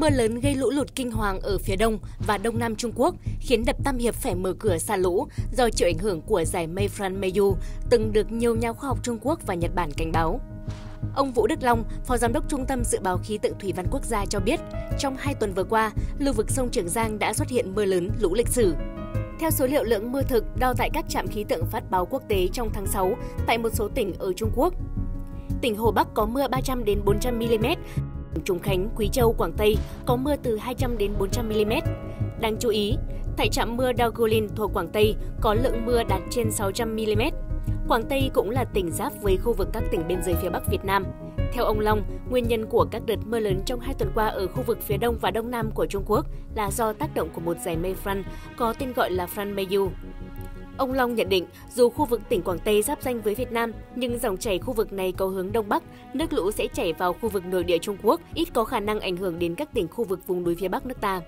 Mưa lớn gây lũ lụt kinh hoàng ở phía đông và đông nam Trung Quốc, khiến đập Tam Hiệp phải mở cửa xả lũ do chịu ảnh hưởng của giải mây Fran Mayu, từng được nhiều nhà khoa học Trung Quốc và Nhật Bản cảnh báo. Ông Vũ Đức Long, Phó Giám đốc Trung tâm Dự báo Khí tượng Thủy văn Quốc gia cho biết, trong hai tuần vừa qua, lưu vực sông Trường Giang đã xuất hiện mưa lớn, lũ lịch sử. Theo số liệu lượng mưa thực đo tại các trạm khí tượng phát báo quốc tế trong tháng 6 tại một số tỉnh ở Trung Quốc, tỉnh Hồ Bắc có mưa 300 đến 400 mm, Trùng Khánh, Quý Châu, Quảng Tây có mưa từ 200 đến 400 mm. Đáng chú ý, tại trạm mưa Daugolin thuộc Quảng Tây có lượng mưa đạt trên 600 mm. Quảng Tây cũng là tỉnh giáp với khu vực các tỉnh biên giới phía Bắc Việt Nam. Theo ông Long, nguyên nhân của các đợt mưa lớn trong hai tuần qua ở khu vực phía đông và đông nam của Trung Quốc là do tác động của một dải mây Fran có tên gọi là Fran Mayu Ông Long nhận định, dù khu vực tỉnh Quảng Tây giáp danh với Việt Nam, nhưng dòng chảy khu vực này có hướng đông bắc, nước lũ sẽ chảy vào khu vực nội địa Trung Quốc, ít có khả năng ảnh hưởng đến các tỉnh khu vực vùng núi phía Bắc nước ta.